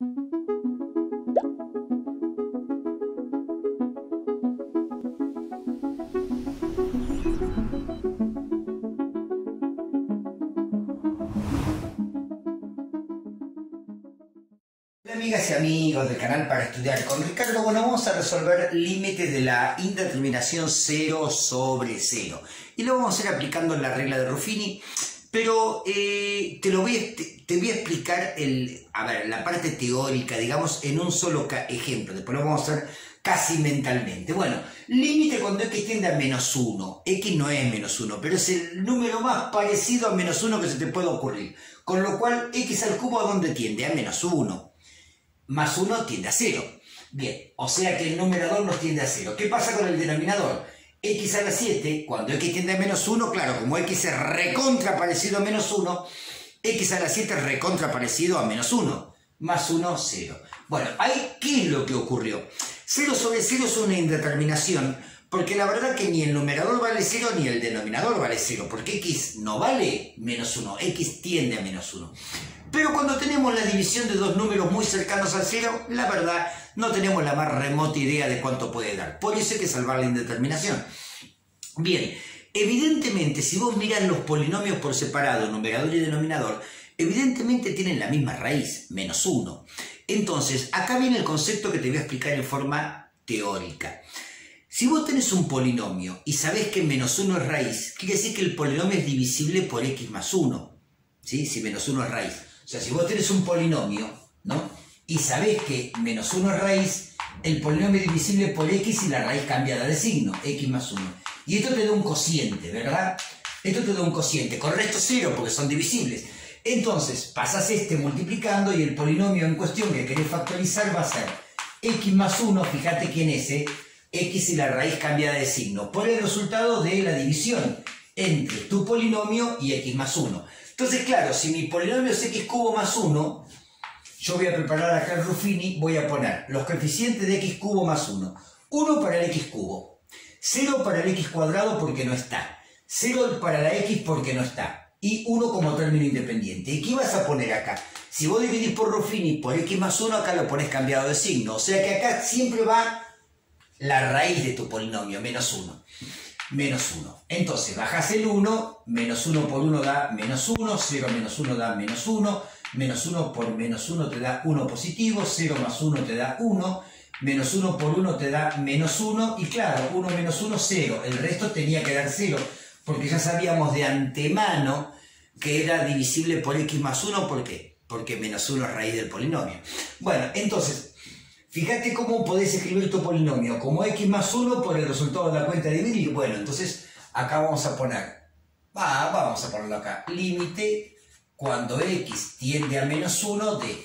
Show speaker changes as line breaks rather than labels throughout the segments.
Amigas y amigos del canal para estudiar con Ricardo. Bueno, vamos a resolver límites de la indeterminación 0 sobre 0. Y lo vamos a hacer aplicando la regla de Ruffini, pero eh, te, lo voy a, te, te, voy a explicar el, a ver, la parte teórica, digamos, en un solo ejemplo. Después lo vamos a hacer casi mentalmente. Bueno, límite cuando x tiende a menos 1. x no es menos 1, pero es el número más parecido a menos 1 que se te puede ocurrir. Con lo cual, x al cubo a dónde tiende? A menos 1 más 1 tiende a 0. Bien, o sea que el numerador nos tiende a 0. ¿Qué pasa con el denominador? X a la 7, cuando x tiende a menos 1, claro, como x es recontra parecido a menos 1, x a la 7 es recontra parecido a menos 1. Más 1, 0. Bueno, ahí, ¿qué es lo que ocurrió? 0 sobre 0 es una indeterminación, porque la verdad que ni el numerador vale 0 ni el denominador vale 0, porque x no vale menos 1, x tiende a menos 1. Pero cuando tenemos la división de dos números muy cercanos al cero, la verdad no tenemos la más remota idea de cuánto puede dar. Por eso hay que salvar la indeterminación. Bien, evidentemente si vos miras los polinomios por separado, numerador y denominador, evidentemente tienen la misma raíz, menos 1. Entonces, acá viene el concepto que te voy a explicar en forma teórica. Si vos tenés un polinomio y sabés que menos 1 es raíz, quiere decir que el polinomio es divisible por x más 1. ¿sí? Si menos 1 es raíz. O sea, si vos tenés un polinomio, ¿no? Y sabés que menos 1 es raíz, el polinomio es divisible por x y la raíz cambiada de signo, x más 1. Y esto te da un cociente, ¿verdad? Esto te da un cociente, con resto 0 porque son divisibles. Entonces, pasas este multiplicando y el polinomio en cuestión que querés factorizar va a ser x más 1, fíjate que en ese, x y la raíz cambiada de signo, por el resultado de la división entre tu polinomio y x más 1. Entonces, claro, si mi polinomio es x cubo más 1, yo voy a preparar acá el Ruffini, voy a poner los coeficientes de x cubo más 1. 1 para el x cubo, 0 para el x cuadrado porque no está, 0 para la x porque no está, y 1 como término independiente. ¿Y qué vas a poner acá? Si vos dividís por Ruffini por x más 1, acá lo pones cambiado de signo. O sea que acá siempre va la raíz de tu polinomio, menos 1 menos 1. Entonces, bajas el 1, menos 1 por 1 da menos 1, 0 menos 1 da menos 1, menos 1 por menos 1 te da 1 positivo, 0 más 1 te da 1, menos 1 por 1 te da menos 1, y claro, 1 menos 1, 0. El resto tenía que dar 0, porque ya sabíamos de antemano que era divisible por x más 1, ¿por qué? Porque menos 1 es raíz del polinomio. Bueno, entonces, Fíjate cómo podés escribir tu polinomio como x más 1 por el resultado de la cuenta de dividir. Bueno, entonces acá vamos a poner, va, vamos a ponerlo acá, límite cuando x tiende a menos 1 de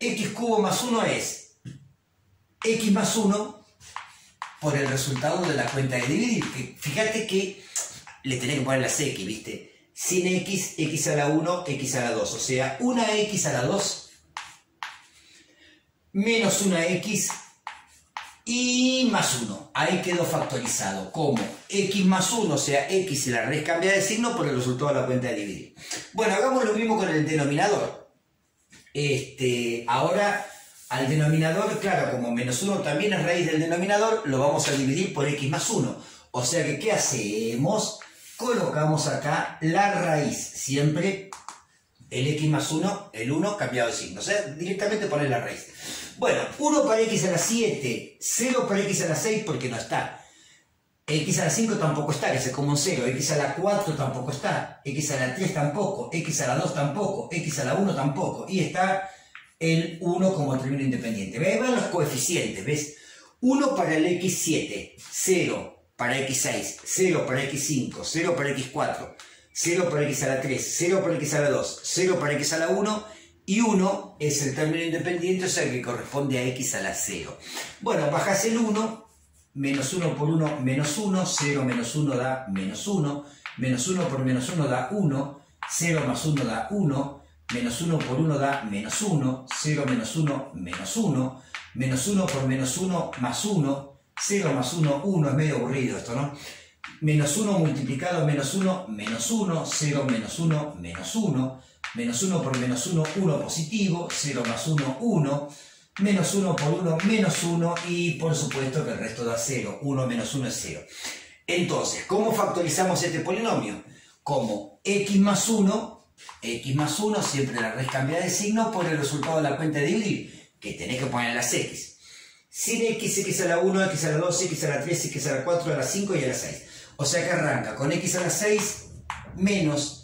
x cubo más 1 es x más 1 por el resultado de la cuenta de dividir. Fíjate que le tenés que poner las x, ¿viste? Sin x, x a la 1, x a la 2. O sea, una x a la 2 menos una x y más 1. Ahí quedó factorizado como x más 1, o sea, x y la raíz cambia de signo por el resultado de la cuenta de dividir. Bueno, hagamos lo mismo con el denominador. Este, ahora, al denominador, claro, como menos 1 también es raíz del denominador, lo vamos a dividir por x más 1. O sea que, ¿qué hacemos? Colocamos acá la raíz, siempre el x más 1, el 1 cambiado de signo. O sea, directamente poner la raíz. Bueno, 1 para x a la 7, 0 para x a la 6 porque no está. x a la 5 tampoco está, que es como un 0. x a la 4 tampoco está. x a la 3 tampoco. x a la 2 tampoco. x a la 1 tampoco. Y está el 1 como término independiente. Ve, van los coeficientes, ¿ves? 1 para el x7, 0 para x6, 0 para x5, 0 para x4, 0 para x a la 3, 0 para x a la 2, 0 para x a la 1 y 1 es el término independiente, o sea que corresponde a x a la 0. Bueno, bajas el 1, menos 1 por 1, menos 1, 0 menos 1 da menos 1, menos 1 por menos 1 da 1, 0 más 1 da 1, menos 1 por 1 da menos 1, 0 menos 1, menos 1, menos 1 por menos 1 más 1, 0 más 1, 1, es medio aburrido esto, ¿no? menos 1 multiplicado menos 1, menos 1, 0 menos 1, menos 1, Menos 1 por menos 1, 1 positivo, 0 más 1, 1, menos 1 por 1, menos 1 y por supuesto que el resto da 0, 1 menos 1 es 0. Entonces, ¿cómo factorizamos este polinomio? Como x más 1, x más 1, siempre la raíz cambia de signo por el resultado de la cuenta de dividir, que tenés que poner las x. Sin x, x a la 1, x a la 2, x a la 3, x a la 4, a la 5 y a la 6. O sea que arranca con x a la 6 menos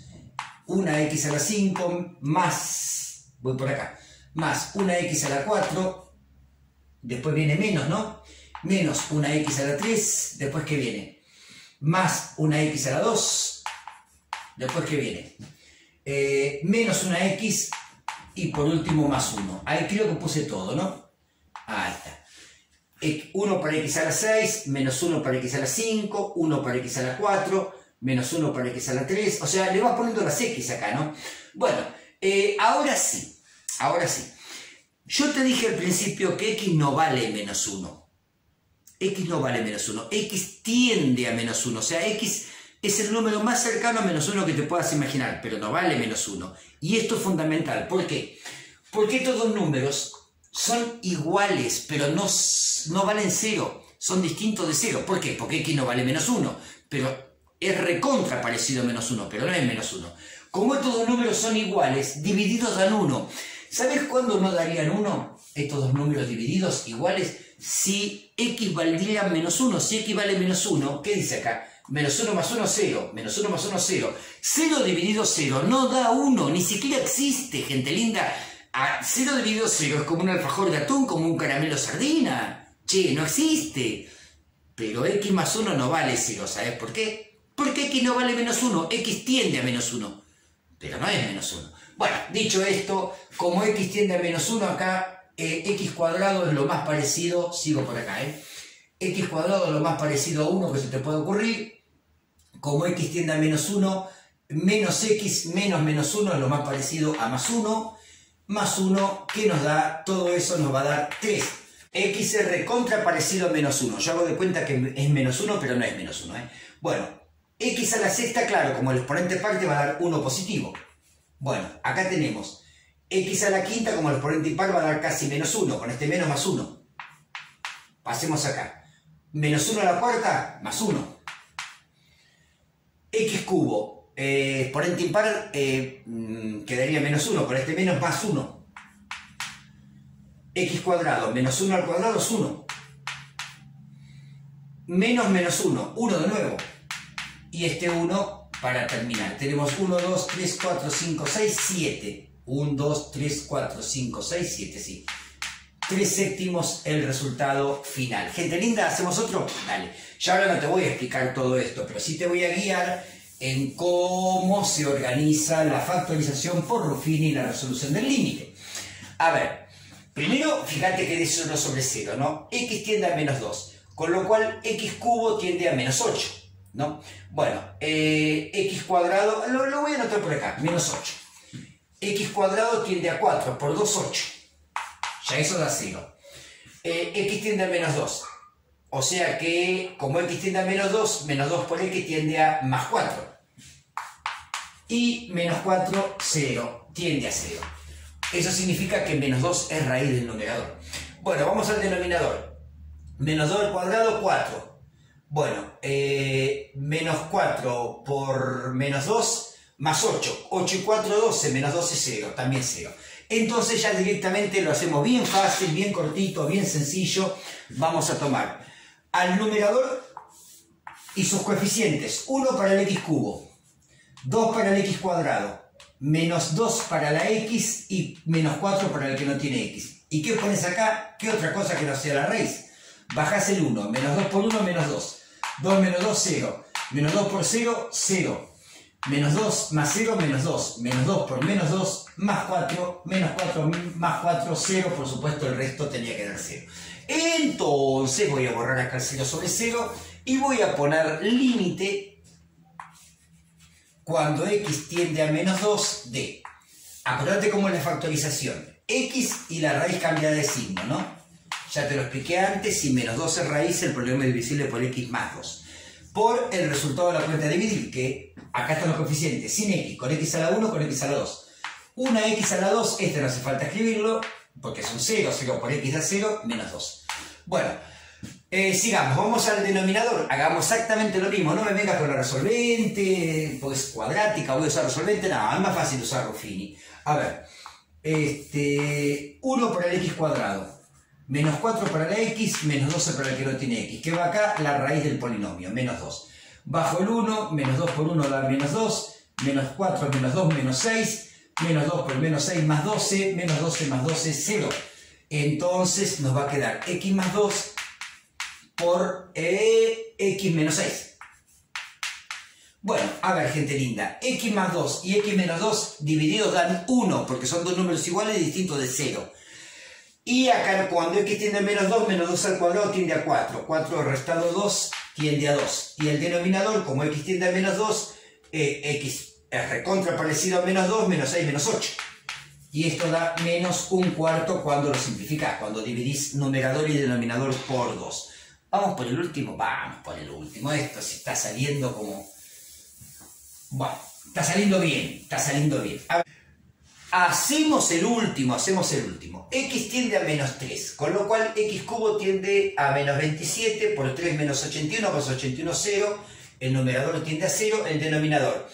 una x a la 5 más, voy por acá, más una x a la 4, después viene menos, ¿no? Menos una x a la 3, después que viene, más una x a la 2, después que viene, eh, menos una x y por último más 1. Ahí creo que puse todo, ¿no? Ahí está. 1 para x a la 6, menos 1 para x a la 5, 1 para x a la 4, menos 1 para x a la 3, o sea, le vas poniendo las x acá, ¿no? Bueno, eh, ahora sí, ahora sí. Yo te dije al principio que x no vale menos 1. x no vale menos 1, x tiende a menos 1, o sea, x es el número más cercano a menos 1 que te puedas imaginar, pero no vale menos 1. Y esto es fundamental, ¿por qué? Porque estos dos números son iguales, pero no, no valen 0, son distintos de 0. ¿Por qué? Porque x no vale menos 1, pero es recontra parecido a menos 1, pero no es menos 1. Como estos dos números son iguales, divididos dan 1. ¿Sabes cuándo no darían 1? Estos dos números divididos iguales, si x valdría menos 1. Si x vale menos 1, ¿qué dice acá? Menos 1 más 1, 0. Menos 1 más 1, 0. 0 dividido 0 no da 1, ni siquiera existe, gente linda. 0 dividido 0 es como un alfajor de atún, como un caramelo sardina. Che, no existe. Pero x más 1 no vale 0, ¿sabes por qué? Porque x no vale menos 1, x tiende a menos 1. Pero no es menos 1. Bueno, dicho esto, como x tiende a menos 1 acá, eh, x cuadrado es lo más parecido, sigo por acá, ¿eh? x cuadrado es lo más parecido a 1 que se te puede ocurrir. Como x tiende a menos 1, menos x menos menos 1 es lo más parecido a más 1 más 1, que nos da, todo eso nos va a dar 3. X es recontra parecido a menos 1. Yo hago de cuenta que es menos 1, pero no es menos 1. ¿eh? Bueno, x a la sexta, claro, como el exponente parte va a dar 1 positivo. Bueno, acá tenemos x a la quinta, como el exponente impar va a dar casi menos 1, con este menos más 1. Pasemos acá. Menos 1 a la cuarta, más 1. x cubo, eh, exponente impar eh, mm, quedaría menos 1, con este menos más 1. x cuadrado menos 1 al cuadrado es 1. Menos menos 1, 1 de nuevo. Y este 1 para terminar. Tenemos 1, 2, 3, 4, 5, 6, 7. 1, 2, 3, 4, 5, 6, 7, sí. 3 séptimos el resultado final. Gente linda, ¿hacemos otro? Dale. Ya ahora no te voy a explicar todo esto, pero sí te voy a guiar en cómo se organiza la factorización por Ruffini y la resolución del límite. A ver, primero fíjate que es 1 sobre 0, ¿no? x tiende a menos 2, con lo cual x cubo tiende a menos 8, ¿no? Bueno, eh, x cuadrado, lo, voy a anotar por acá, menos 8. x cuadrado tiende a 4, por 2, 8. Ya eso da 0. Eh, x tiende a menos 2. O sea que, como x tiende a menos 2, menos 2 por x tiende a más 4 y menos 4, 0, tiende a 0. Eso significa que menos 2 es raíz del numerador. Bueno, vamos al denominador. Menos 2 al cuadrado, 4. Bueno, eh, menos 4 por menos 2, más 8. 8 y 4, 12, menos 2 es 0, también 0. Entonces ya directamente lo hacemos bien fácil, bien cortito, bien sencillo. Vamos a tomar al numerador y sus coeficientes. 1 para el x cubo, 2 para el x cuadrado, menos 2 para la x y menos 4 para el que no tiene x. ¿Y qué pones acá? ¿Qué otra cosa que no sea la raíz? Bajás el 1, menos 2 por 1, menos 2. 2 menos 2, 0. Menos 2 por 0, 0. Menos 2 más 0, menos 2. Menos 2 por menos 2, más 4. Menos 4 más 4, 0. Por supuesto, el resto tenía que dar 0. Entonces voy a borrar acá el 0 sobre 0 y voy a poner límite cuando x tiende a menos 2 de, acordate cómo es la factorización, x y la raíz cambia de signo, ¿no? Ya te lo expliqué antes, si menos 2 es raíz, el problema es divisible por x más 2. Por el resultado de la cuenta de dividir, que acá están los coeficientes, sin x, con x a la 1, con x a la 2. Una x a la 2, este no hace falta escribirlo, porque es un 0, 0 por x da 0, menos 2. Bueno, eh, sigamos, vamos al denominador, hagamos exactamente lo mismo, no me vengas con la resolvente, pues cuadrática, voy a usar resolvente, no, es más fácil usar Ruffini. A ver, este, 1 por el x cuadrado, menos 4 para la x, menos 12 para el que no tiene x, que va acá la raíz del polinomio, menos 2. Bajo el 1, menos 2 por 1 da menos 2, menos 4 menos 2 menos 6, menos 2 por menos 6 más 12, menos 12 más 12, 0. Entonces nos va a quedar x más 2 por eh, x menos 6. Bueno, a ver, gente linda, x más 2 y x menos 2 divididos dan 1, porque son dos números iguales distintos de 0. Y acá cuando x tiende a menos 2, menos 2 al cuadrado tiende a 4. 4 restado 2 tiende a 2. Y el denominador, como x tiende a menos 2, eh, x es recontra parecido a menos 2, menos 6, menos 8. Y esto da menos un cuarto cuando lo simplificás, cuando dividís numerador y denominador por 2. Vamos por el último, vamos por el último. Esto se está saliendo como... Bueno, está saliendo bien, está saliendo bien. Hacemos el último, hacemos el último. x tiende a menos 3, con lo cual x cubo tiende a menos 27, por 3 menos 81, más 81, 0. El numerador tiende a 0, el denominador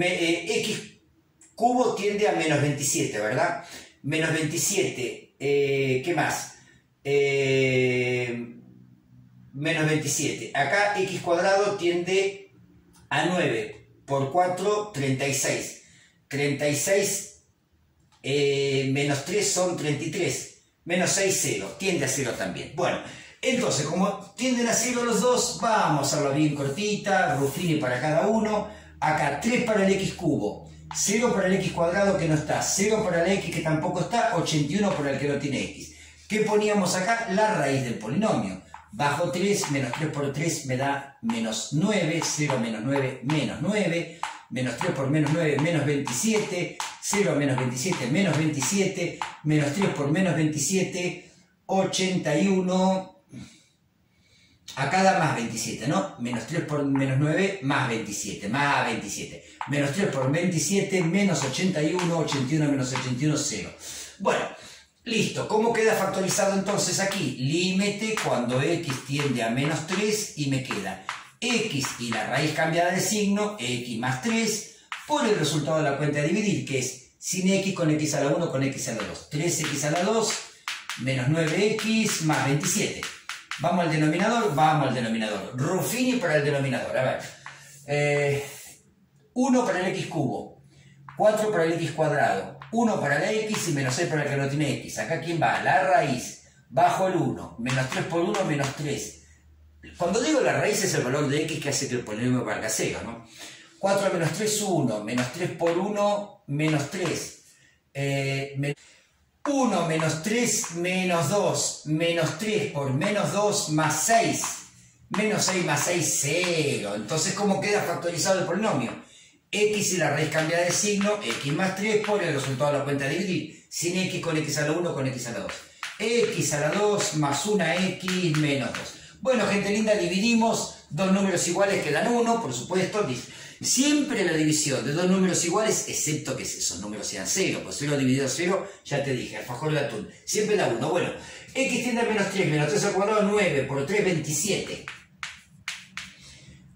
eh, x cubo tiende a menos 27, ¿verdad? Menos 27, eh, ¿qué más? Eh, menos 27. Acá x cuadrado tiende a 9 por 4, 36. 36 menos 3 son 33. Menos 6, 0. Tiende a 0 también. Bueno, entonces, como tienden a 0 los dos, vamos a hacerlo bien cortita, Ruffini para cada uno. Acá 3 para el x cubo, 0 para el x cuadrado que no está, 0 para el x que tampoco está, 81 para el que no tiene x. ¿Qué poníamos acá? La raíz del polinomio. Bajo 3, menos 3 por 3 me da menos 9, 0 menos 9, menos 9, menos 3 por menos 9, menos 27, 0 menos 27, menos 27, menos 3 por menos 27, 81, Acá da más 27, ¿no? Menos 3 por menos 9, más 27, más 27. Menos 3 por 27, menos 81, 81 menos 81, 0. Bueno, listo. ¿Cómo queda factorizado entonces aquí? Límite cuando x tiende a menos 3 y me queda x y la raíz cambiada de signo, x más 3, por el resultado de la cuenta de dividir, que es sin x con x a la 1 con x a la 2. 3x a la 2 menos 9x más 27. Vamos al denominador, vamos al denominador. Ruffini para el denominador. A ver. 1 eh, para el x cubo. 4 para el x cuadrado. 1 para la x y menos 6 para el que no tiene x. Acá quién va? La raíz. Bajo el 1. Menos 3 por 1, menos 3. Cuando digo la raíz es el valor de x que hace que el polinomio valga 0, ¿no? 4 menos 3, 1. Menos 3 por 1, menos 3. Eh, 1 menos 3 menos 2 menos 3 por menos 2 más 6. Menos 6 más 6, 0. Entonces, ¿cómo queda factorizado el polinomio? x y la raíz cambia de signo, x más 3 por el resultado de la cuenta de dividir. Sin x con x a la 1 con x a la 2. x a la 2 más 1x menos 2. Bueno, gente linda, dividimos dos números iguales que dan 1, por supuesto. Siempre la división de dos números iguales, excepto que esos números sean 0, pues 0 dividido 0, ya te dije, alfajor de atún, siempre da 1. Bueno, x tiende a menos 3, menos 3 al cuadrado, 9, por 3, 27.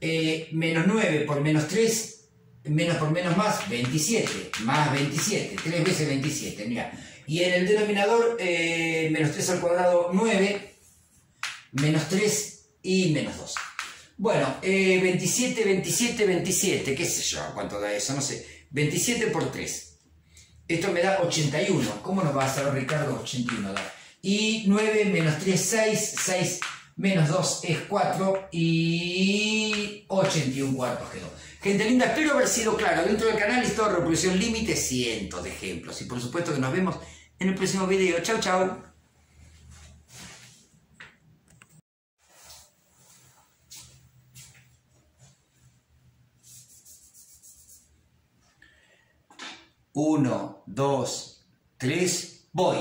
Eh, menos 9 por menos 3, menos por menos más, 27, más 27, 3 veces 27, mira. Y en el denominador, eh, menos 3 al cuadrado, 9, menos 3 y menos 2. Bueno, 27, 27, 27, qué sé yo, ¿cuánto da eso? No sé. 27 por 3. Esto me da 81. ¿Cómo nos va a hacer Ricardo? 81 da. Y 9 menos 3, 6. 6 menos 2 es 4. Y 81 cuartos quedó. Gente linda, espero haber sido claro. Dentro del canal de reproducción límite, cientos de ejemplos. Y por supuesto que nos vemos en el próximo video. Chau, chau. 1, 2, 3, voy.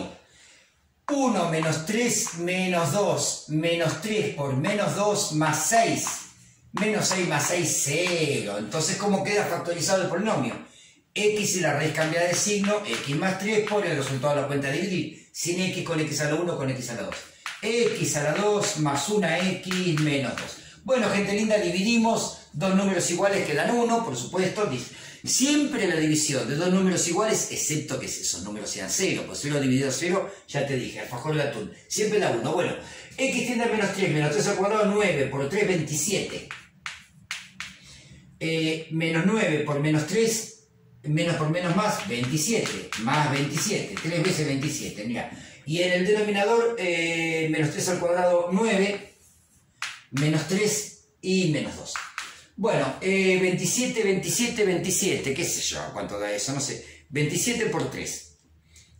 1 menos 3 menos 2 menos 3 por menos 2 más 6. Menos 6 más 6, 0. Entonces, ¿cómo queda factorizado el polinomio? x y la raíz cambia de signo, x más 3 por el resultado de la cuenta de dividir, sin x con x a la 1 con x a la 2. x a la 2 más 1x menos 2. Bueno, gente linda, dividimos dos números iguales que dan 1, por supuesto. Siempre la división de dos números iguales, excepto que esos números sean 0, pues 0 dividido 0, ya te dije, alfajor de atún, siempre da 1. Bueno, x tiende a menos 3, menos 3 al cuadrado, 9, por 3, 27. Eh, menos 9 por menos 3, menos por menos más, 27, más 27, 3 veces 27, mira. Y en el denominador, eh, menos 3 al cuadrado, 9, menos 3 y menos 2. Bueno, 27, 27, 27, qué sé yo, ¿cuánto da eso? No sé. 27 por 3.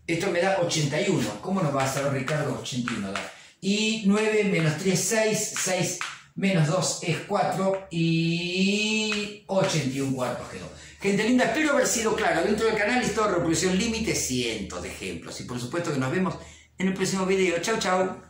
Esto me da 81. ¿Cómo nos va a saber Ricardo? 81 da. Y 9 menos 3, 6, 6 menos 2 es 4 y 81 cuartos quedó. Gente linda, espero haber sido claro. Dentro del canal Historia Reproducción Límite, cientos de ejemplos. Y por supuesto que nos vemos en el próximo video. Chau, chau.